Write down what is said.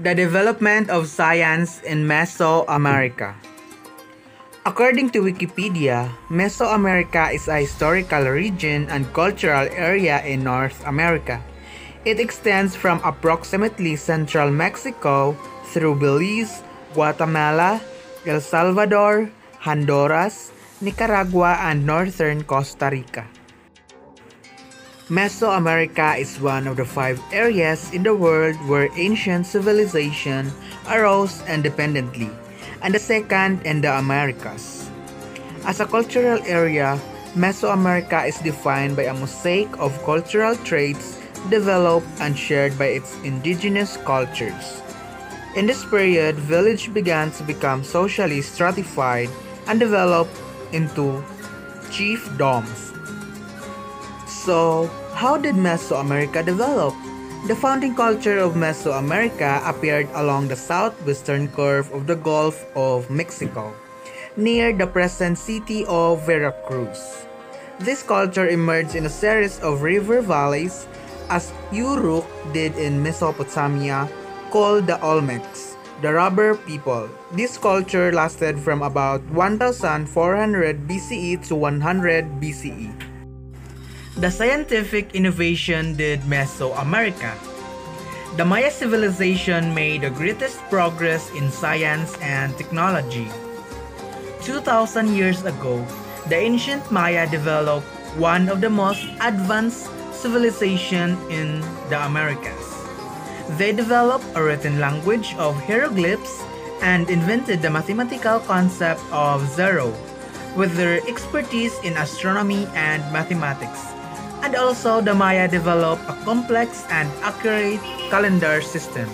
The development of science in Mesoamerica. According to Wikipedia, Mesoamerica is a historical region and cultural area in North America. It extends from approximately central Mexico through Belize, Guatemala, El Salvador, Honduras, Nicaragua, and northern Costa Rica. Mesoamerica is one of the five areas in the world where ancient civilization arose independently, and the second in the Americas. As a cultural area, Mesoamerica is defined by a mosaic of cultural traits developed and shared by its indigenous cultures. In this period, village began to become socially stratified and developed into chiefdoms. So, how did Mesoamerica develop? The founding culture of Mesoamerica appeared along the southwestern curve of the Gulf of Mexico, near the present city of Veracruz. This culture emerged in a series of river valleys, as Uruk did in Mesopotamia, called the Olmecs, the rubber people. This culture lasted from about 1400 BCE to 100 BCE. The scientific innovation did Mesoamerica. The Maya civilization made the greatest progress in science and technology. 2000 years ago, the ancient Maya developed one of the most advanced civilization in the Americas. They developed a written language of hieroglyphs and invented the mathematical concept of zero with their expertise in astronomy and mathematics and also the Maya developed a complex and accurate calendar system.